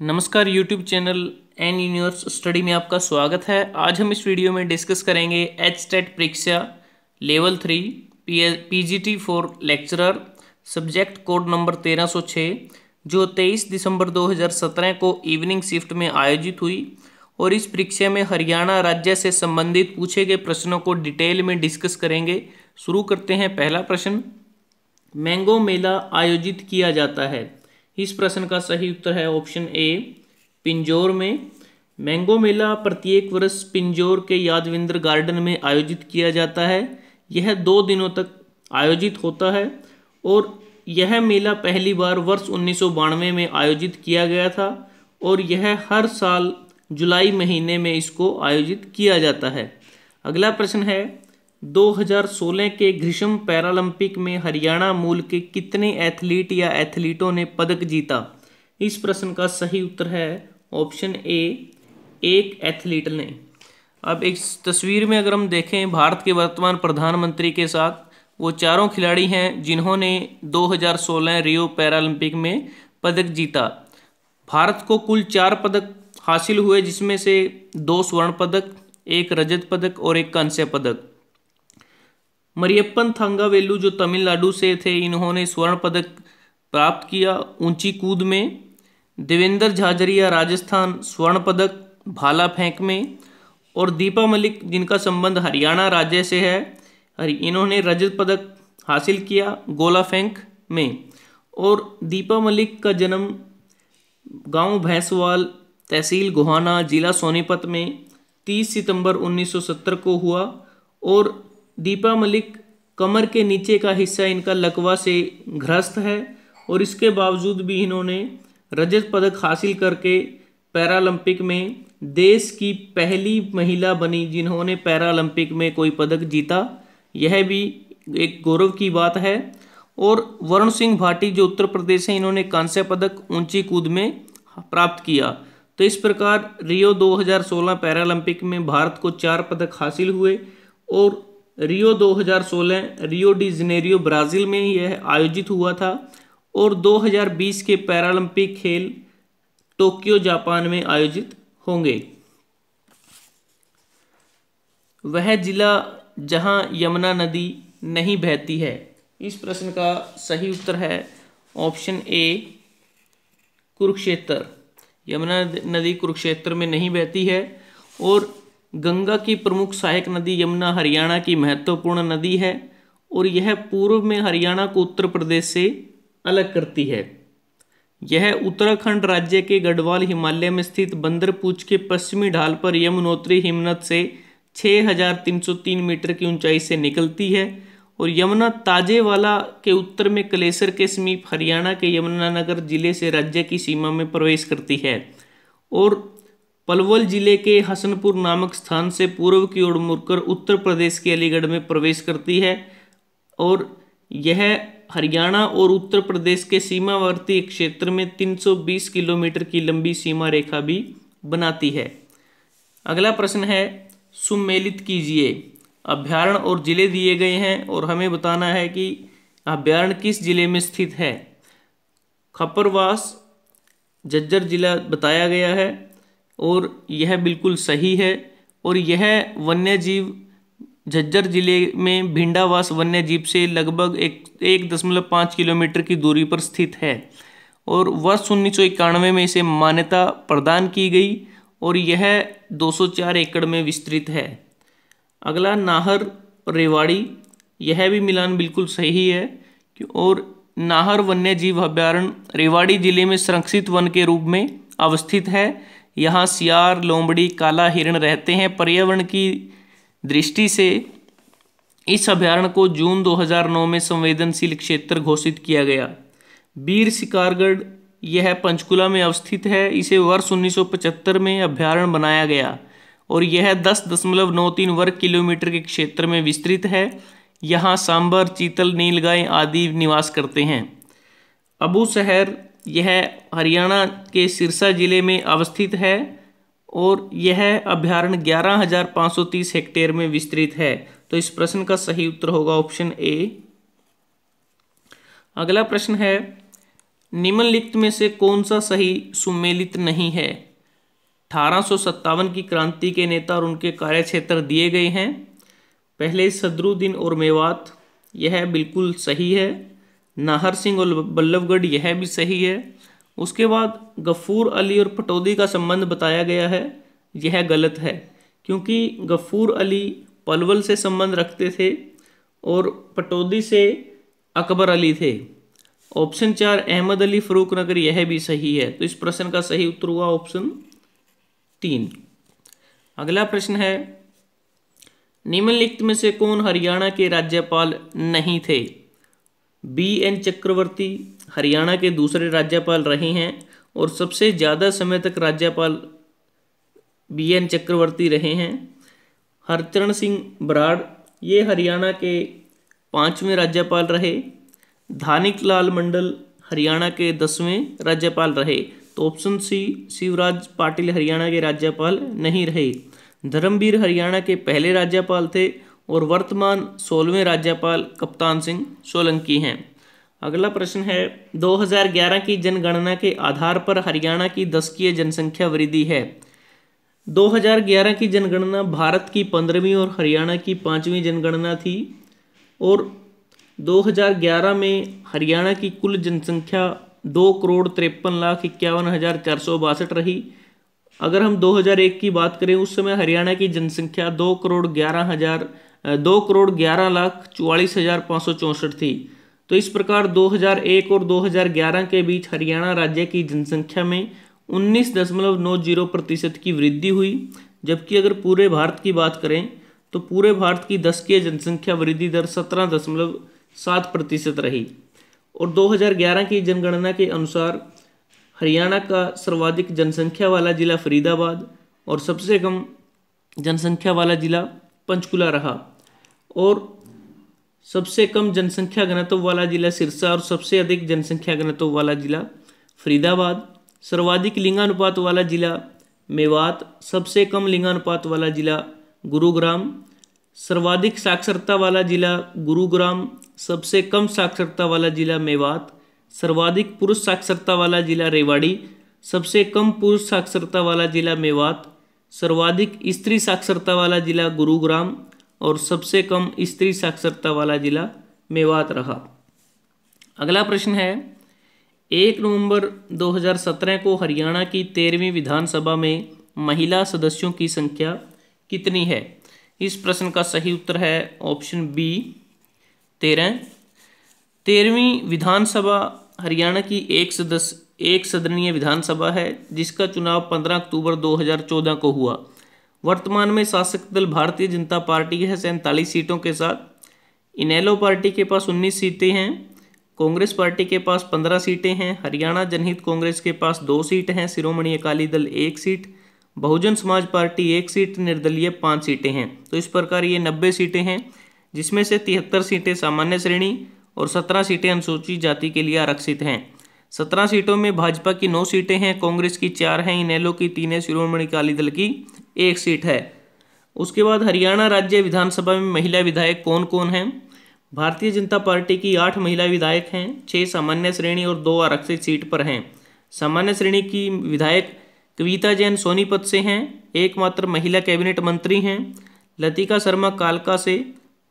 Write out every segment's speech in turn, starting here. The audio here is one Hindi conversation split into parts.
नमस्कार YouTube channel N universe study में आपका स्वागत है। आज हम इस वीडियो में डिस्कस करेंगे एच टेट परीक्षा level three P G T for lecturer subject code number तेरह सौ छः जो तेईस दिसंबर 2017 को इवनिंग शिफ्ट में आयोजित हुई और इस परीक्षा में हरियाणा राज्य से संबंधित पूछे गए प्रश्नों को डिटेल में डिस्कस करेंगे। शुरू करते हैं पहला प्रश्न। मैंगो मेला आयोजित किया जाता है। इस प्रश्न का सही उत्तर है ऑप्शन ए, पिंजौर में। मैंगो मेला प्रत्येक वर्ष पिंजौर के यादविंद्र गार्डन में आयोजित किया जाता है। यह दो दिनों तक आयोजित होता है और यह मेला पहली बार वर्ष उन्नीस सौ बानवे में आयोजित किया गया था और यह हर साल जुलाई महीने में इसको आयोजित किया जाता है। अगला प्रश्न है 2016 के ग्रीष्म पैरालंपिक में हरियाणा मूल के कितने एथलीट या एथलीटों ने पदक जीता? इस प्रश्न का सही उत्तर है ऑप्शन ए, एक एथलीट ने। अब एक तस्वीर में अगर हम देखें भारत के वर्तमान प्रधानमंत्री के साथ, वो चारों खिलाड़ी हैं जिन्होंने 2016 रियो पैरालंपिक में पदक जीता। भारत को कुल चार पदक हासिल हुए, जिसमें से दो स्वर्ण पदक, एक रजत पदक और एक कांस्य पदक। मरियप्पन थांगावेलू, जो तमिलनाडु से थे, इन्होंने स्वर्ण पदक प्राप्त किया। ऊँची कूद में देवेंद्र झाझरिया, राजस्थान, स्वर्ण पदक, भाला फेंक में। और दीपा मलिक, जिनका संबंध हरियाणा राज्य से है इन्होंने रजत पदक हासिल किया गोला फेंक में। और दीपा मलिक का जन्म गाँव भैंसवाल तहसील गोहाना, जिला सोनीपत में 30 सितंबर 1970 को हुआ। और दीपा मलिक कमर के नीचे का हिस्सा इनका लकवा से ग्रस्त है और इसके बावजूद भी इन्होंने रजत पदक हासिल करके पैरालंपिक में देश की पहली महिला बनी जिन्होंने पैरालंपिक में कोई पदक जीता। यह भी एक गौरव की बात है। और वरुण सिंह भाटी जो उत्तर प्रदेश है, इन्होंने कांस्य पदक ऊँची कूद में प्राप्त किया। तो इस प्रकार रियो 2016 पैरालंपिक में भारत को चार पदक हासिल हुए और Rio 2016 Rio de Janeiro Brazil में यह आयोजित हुआ था और 2020 के पैरालंपिक खेल टोक्यो, जापान में आयोजित होंगे। वह जिला जहाँ यमुना नदी नहीं बहती है। इस प्रश्न का सही उत्तर है ऑप्शन ए, कुरुक्षेत्र। यमुना नदी कुरुक्षेत्र में नहीं बहती है और गंगा की प्रमुख सहायक नदी यमुना हरियाणा की महत्वपूर्ण नदी है और यह पूर्व में हरियाणा को उत्तर प्रदेश से अलग करती है। यह उत्तराखंड राज्य के गढ़वाल हिमालय में स्थित बंदरपूछ के पश्चिमी ढाल पर यमुनोत्री हिमनत से 6,303 मीटर की ऊंचाई से निकलती है और यमुना ताजेवाला के उत्तर में कलेसर के समीप हरियाणा के यमुनानगर ज़िले से राज्य की सीमा में प्रवेश करती है और पलवल ज़िले के हसनपुर नामक स्थान से पूर्व की ओर मुड़कर उत्तर प्रदेश के अलीगढ़ में प्रवेश करती है और यह हरियाणा और उत्तर प्रदेश के सीमावर्ती क्षेत्र में 320 किलोमीटर की लंबी सीमा रेखा भी बनाती है। अगला प्रश्न है, सुमेलित कीजिए। अभ्यारण और ज़िले दिए गए हैं और हमें बताना है कि अभ्यारण किस ज़िले में स्थित है। खपरवास, जज्जर जिला बताया गया है। और यह बिल्कुल सही है। और यह वन्य जीव झज्जर ज़िले में भिंडावास वन्य जीव से लगभग एक एक दशमलव पाँच किलोमीटर की दूरी पर स्थित है। और वर्ष उन्नीस सौ इक्यानवे में इसे मान्यता प्रदान की गई और यह 204 एकड़ में विस्तृत है। अगला, नाहर रेवाड़ी। यह भी मिलान बिल्कुल सही है और नाहर वन्य जीव अभ्यारण्य रेवाड़ी ज़िले में संरक्षित वन के रूप में अवस्थित है। यहाँ सियार, लोमड़ी, काला हिरण रहते हैं। पर्यावरण की दृष्टि से इस अभ्यारण्य को जून 2009 में संवेदनशील क्षेत्र घोषित किया गया। बीर शिकारगढ़ यह पंचकुला में अवस्थित है। इसे वर्ष 1975 में अभ्यारण्य बनाया गया और यह दस दशमलव नौ तीन वर्ग किलोमीटर के क्षेत्र में विस्तृत है। यहाँ सांबर चीतल, नीलगाय आदि निवास करते हैं। अबू शहर यह हरियाणा के सिरसा ज़िले में अवस्थित है और यह अभ्यारण्य ग्यारह हज़ार पाँच सौ तीस हेक्टेयर में विस्तृत है। तो इस प्रश्न का सही उत्तर होगा ऑप्शन ए। अगला प्रश्न है, निम्नलिखित में से कौन सा सही सुमेलित नहीं है? अठारह सौ सत्तावन की क्रांति के नेता और उनके कार्यक्षेत्र दिए गए हैं। पहले सदरुद्दीन और मेवात। यह बिल्कुल सही है। नाहर सिंह और बल्लभगढ़, यह भी सही है। उसके बाद गफूर अली और पटौदी का संबंध बताया गया है। यह गलत है, क्योंकि गफूर अली पलवल से संबंध रखते थे और पटौदी से अकबर अली थे। ऑप्शन चार, अहमद अली फरूक नगर, यह भी सही है। तो इस प्रश्न का सही उत्तर हुआ ऑप्शन तीन। अगला प्रश्न है, निम्नलिखित में से कौन हरियाणा के राज्यपाल नहीं थे? बी एन चक्रवर्ती हरियाणा के दूसरे राज्यपाल रहे हैं और सबसे ज़्यादा समय तक राज्यपाल बी एन चक्रवर्ती रहे हैं। हरचरण सिंह बराड़, ये हरियाणा के पाँचवें राज्यपाल रहे। धानिक लाल मंडल हरियाणा के दसवें राज्यपाल रहे। तो ऑप्शन सी शिवराज पाटिल हरियाणा के राज्यपाल नहीं रहे। धर्मवीर हरियाणा के पहले राज्यपाल थे। और वर्तमान सोलहवें राज्यपाल कप्तान सिंह सोलंकी हैं। अगला प्रश्न है 2011 की जनगणना के आधार पर हरियाणा की दशकीय जनसंख्या वृद्धि है। 2011 की जनगणना भारत की पंद्रहवीं और हरियाणा की पाँचवीं जनगणना थी और 2011 में हरियाणा की कुल जनसंख्या दो करोड़ तिरपन लाख इक्यावन हज़ार चार सौ बासठ रही। अगर हम 2001 की बात करें, उस समय हरियाणा की जनसंख्या दो करोड़ ग्यारह हज़ार दो करोड़ ग्यारह लाख चौवालीस हज़ार पाँच सौ चौंसठ थी। तो इस प्रकार 2001 और 2011 के बीच हरियाणा राज्य की जनसंख्या में उन्नीस दशमलव नौ ज़ीरो प्रतिशत की वृद्धि हुई। जबकि अगर पूरे भारत की बात करें तो पूरे भारत की दशकीय जनसंख्या वृद्धि दर सत्रह दशमलव सात प्रतिशत रही। और 2011 की जनगणना के अनुसार, हरियाणा का सर्वाधिक जनसंख्या वाला जिला फरीदाबाद और सबसे कम जनसंख्या वाला जिला पंचकुला रहा। और सबसे कम जनसंख्या घनत्व वाला जिला सिरसा और सबसे अधिक जनसंख्या घनत्व वाला जिला फरीदाबाद। सर्वाधिक लिंगानुपात वाला जिला मेवात। सबसे कम लिंगानुपात वाला जिला गुरुग्राम। सर्वाधिक साक्षरता वाला जिला गुरुग्राम। सबसे कम साक्षरता वाला जिला मेवात। सर्वाधिक पुरुष साक्षरता वाला जिला रेवाड़ी। सबसे कम पुरुष साक्षरता वाला जिला मेवात। सर्वाधिक स्त्री साक्षरता वाला जिला गुरुग्राम। और सबसे कम स्त्री साक्षरता वाला जिला मेवात रहा। अगला प्रश्न है, एक नवंबर 2017 को हरियाणा की तेरहवीं विधानसभा में महिला सदस्यों की संख्या कितनी है? इस प्रश्न का सही उत्तर है ऑप्शन बी, तेरह। तेरहवीं विधानसभा हरियाणा की एक सदस्य, एक सदनीय विधानसभा है, जिसका चुनाव 15 अक्टूबर 2014 को हुआ। वर्तमान में शासक दल भारतीय जनता पार्टी है, सैंतालीस सीटों के साथ। इनेलो पार्टी के पास उन्नीस सीटें हैं, कांग्रेस पार्टी के पास पंद्रह सीटें हैं, हरियाणा जनहित कांग्रेस के पास दो सीट हैं, शिरोमणि अकाली दल एक सीट, बहुजन समाज पार्टी एक सीट, निर्दलीय पाँच सीटें हैं। तो इस प्रकार ये नब्बे सीटें हैं, जिसमें से तिहत्तर सीटें सामान्य श्रेणी और सत्रह सीटें अनुसूचित जाति के लिए आरक्षित हैं। सत्रह सीटों में भाजपा की नौ सीटें हैं, कांग्रेस की चार हैं, इनेलो की तीन है, शिरोमणि अकाली दल की एक सीट है। उसके बाद हरियाणा राज्य विधानसभा में महिला विधायक कौन कौन हैं? भारतीय जनता पार्टी की आठ महिला विधायक हैं छः सामान्य श्रेणी और दो आरक्षित सीट पर हैं। सामान्य श्रेणी की विधायक कविता जैन सोनीपत से हैं, एकमात्र महिला कैबिनेट मंत्री हैं, लतिका शर्मा कालका से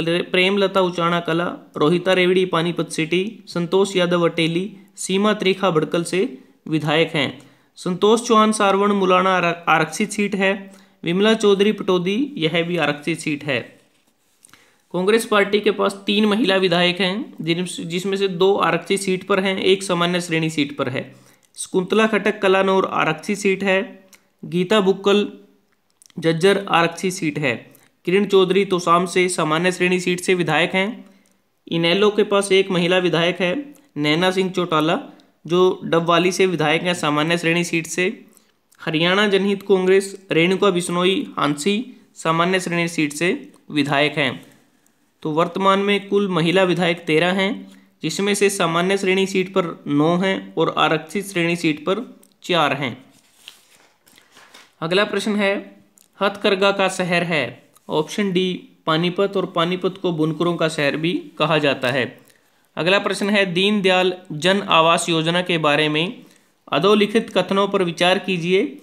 प्रेमलता उचाणा कला, रोहिता रेवड़ी पानीपत सिटी, संतोष यादव अटेली सीमा त्रिखा भड़कल से विधायक हैं। संतोष चौहान सारवण मुलाना आरक्षित सीट है। विमला चौधरी पटौदी, यह भी आरक्षित सीट है। कांग्रेस पार्टी के पास तीन महिला विधायक हैं जिन जिसमें से दो आरक्षित सीट पर हैं, एक सामान्य श्रेणी सीट पर है। शकुंतला खटक कलानौर आरक्षित सीट है। गीता बुक्कल जज्जर आरक्षित सीट है। किरण चौधरी तोसाम से सामान्य श्रेणी सीट से विधायक हैं। इनेलो के पास एक महिला विधायक है। नैना सिंह चौटाला, जो डबवाली से विधायक हैं, सामान्य श्रेणी सीट से। हरियाणा जनहित कांग्रेस, रेणुका बिश्नोई, हांसी, सामान्य श्रेणी सीट से विधायक हैं। तो वर्तमान में कुल महिला विधायक तेरह हैं, जिसमें से सामान्य श्रेणी सीट पर नौ हैं और आरक्षित श्रेणी सीट पर चार हैं। अगला प्रश्न है, हथकरघा का शहर है। ऑप्शन डी, पानीपत और पानीपत को बुनकरों का शहर भी कहा जाता है। अगला प्रश्न है दीनदयाल जन आवास योजना के बारे में अधोलिखित कथनों पर विचार कीजिए।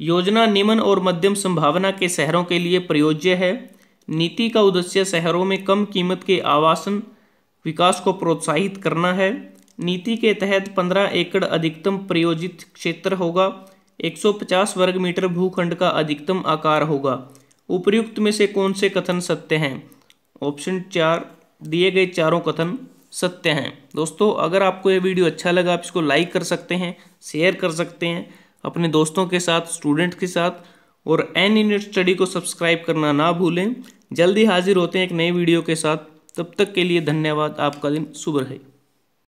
योजना निम्न और मध्यम संभावना के शहरों के लिए प्रयोज्य है। नीति का उद्देश्य शहरों में कम कीमत के आवासन विकास को प्रोत्साहित करना है। नीति के तहत 15 एकड़ अधिकतम प्रयोजित क्षेत्र होगा। 150 वर्ग मीटर भूखंड का अधिकतम आकार होगा। उपर्युक्त में से कौन से कथन सत्य हैं? ऑप्शन चार, दिए गए चारों कथन। सत्य हैं। दोस्तों, अगर आपको ये वीडियो अच्छा लगा, आप इसको लाइक कर सकते हैं, शेयर कर सकते हैं, अपने दोस्तों के साथ, स्टूडेंट के साथ, और एन यूनिट स्टडी को सब्सक्राइब करना ना भूलें। जल्दी हाजिर होते हैं एक नई वीडियो के साथ। तब तक के लिए धन्यवाद। आपका दिन शुभ रहे।